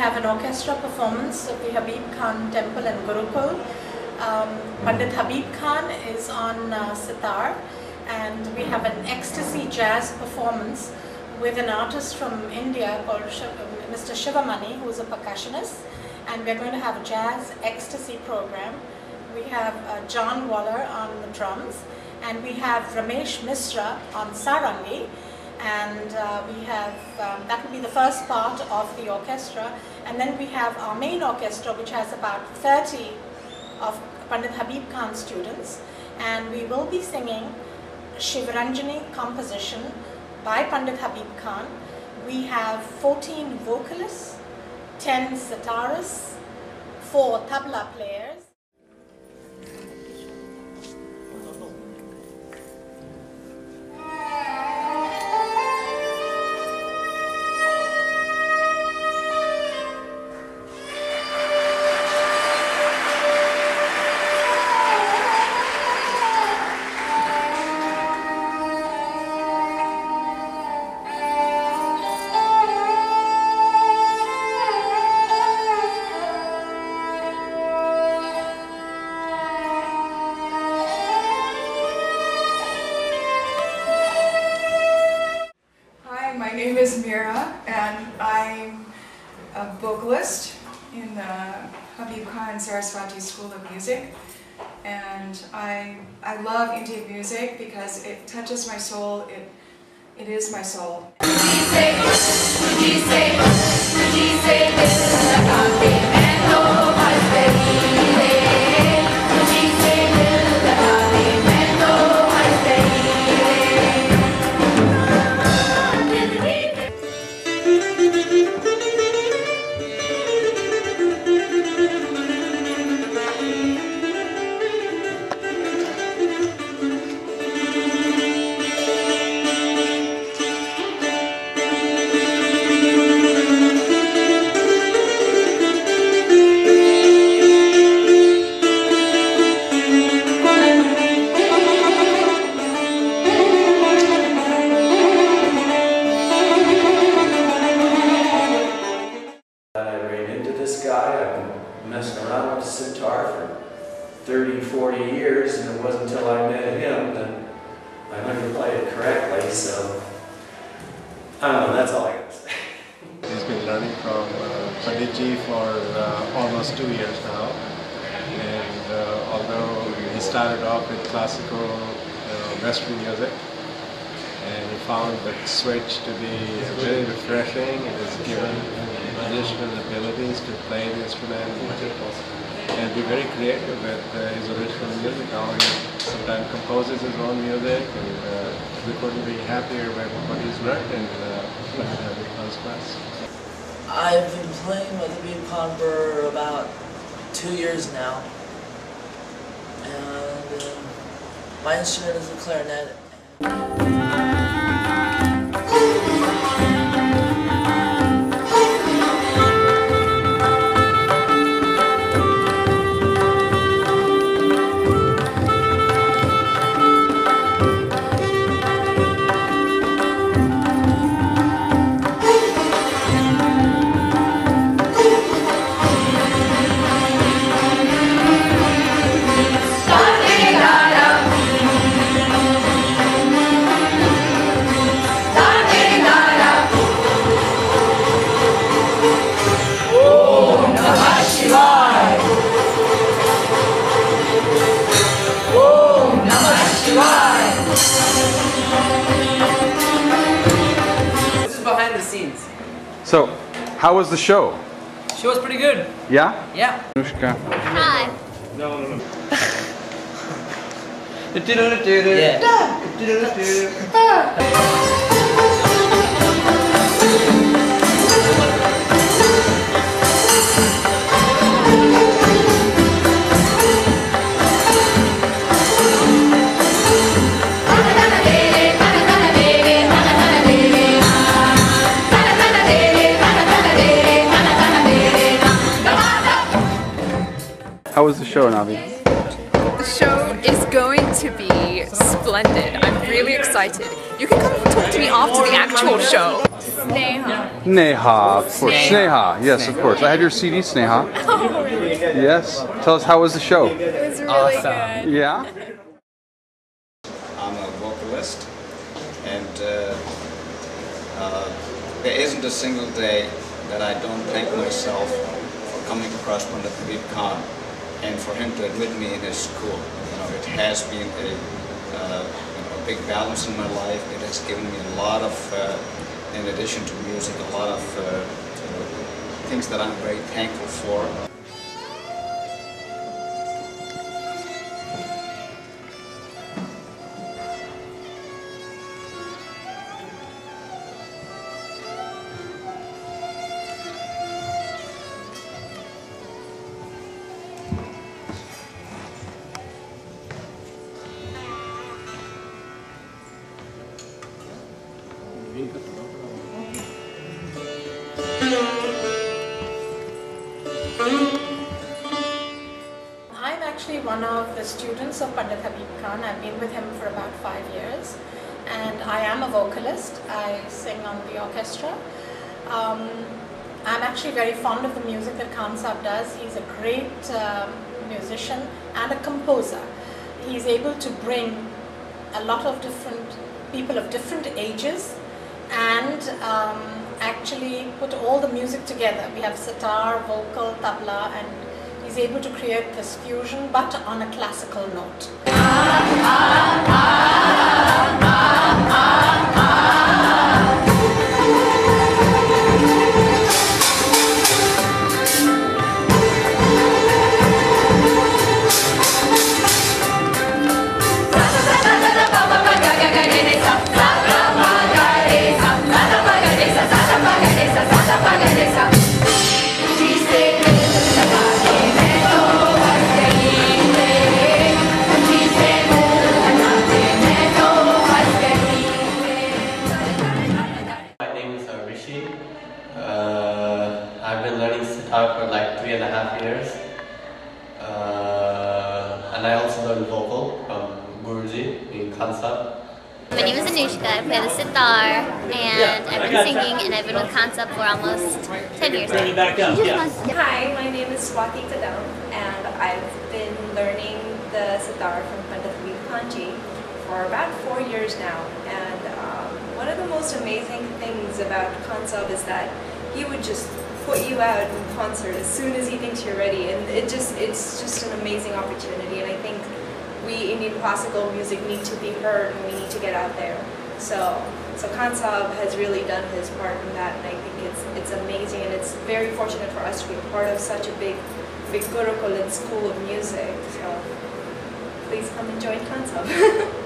have an orchestra performance of the Habib Khan Temple and Gurukul. Um, Pandit Habib Khan is on uh, sitar and we have an ecstasy jazz performance with an artist from India called Mr. Shivamani who is a percussionist and we're going to have a jazz ecstasy program. We have uh, John Waller on the drums and we have Ramesh Misra on sarangi and uh, we have, um, that will be the first part of the orchestra and then we have our main orchestra which has about 30 of Pandit Habib Khan students and we will be singing Shivranjani composition by Pandit Habib Khan. We have 14 vocalists, 10 sitarists, 4 tabla players name is Mira and I'm a vocalist in the Habib Khan Saraswati School of Music. And I, I love Indian music because it touches my soul, it, it is my soul. It wasn't until I met him that I learned to play it correctly, so I don't know, that's all I got to say. He's been learning from uh, for uh, almost two years now. And uh, although he started off with classical uh, Western music, and he found that switch to be very refreshing. It has given additional abilities to play the instrument and be very creative with uh, his original music. Now he sometimes composes his own music and uh, we couldn't be happier with what he's learned in uh, class. I've been playing with Khan for about two years now. And uh, my instrument is the clarinet. So, how was the show? Show was pretty good. Yeah? Yeah. Anooshka. Hi. No, no, no. How was the show, Navi? The show is going to be splendid. I'm really excited. You can come talk to me after the actual show. Sneha. Neha, of course. Sneha, yes, of course. I have your CD, Sneha. Oh. Yes. Tell us how was the show? It was really good. Yeah. I'm a vocalist, and uh, uh, there isn't a single day that I don't thank myself for coming across Pandit Habib Khan and for him to admit me in his school. You know, it has been a, uh, you know, a big balance in my life. It has given me a lot of, uh, in addition to music, a lot of uh, things that I'm very thankful for. One of the students of Pandit Habib Khan. I've been with him for about five years and I am a vocalist. I sing on the orchestra. Um, I'm actually very fond of the music that Khan Saab does. He's a great um, musician and a composer. He's able to bring a lot of different people of different ages and um, actually put all the music together. We have sitar, vocal, tabla and he's able to create this fusion but on a classical note. Ah, ah, ah, and I also learned vocal from Guruji in Kansa. My name is Anooshka. I play the sitar, and I've been singing, and I've been with Concept for almost 10 years now. Hi, my name is Swati Kadam, and I've been learning the sitar from Pandit Habib Khanji for about four years now. And um, one of the most amazing things about Khan Saab is that he would just put you out in concert as soon as he thinks you're ready, and it just it's just an amazing opportunity. And I think we Indian classical music need to be heard, and we need to get out there. So, so Khan Saab has really done his part in that, and I think it's it's amazing, and it's very fortunate for us to be a part of such a big, big Gurukul and school of music. So, please come and join Khan Saab.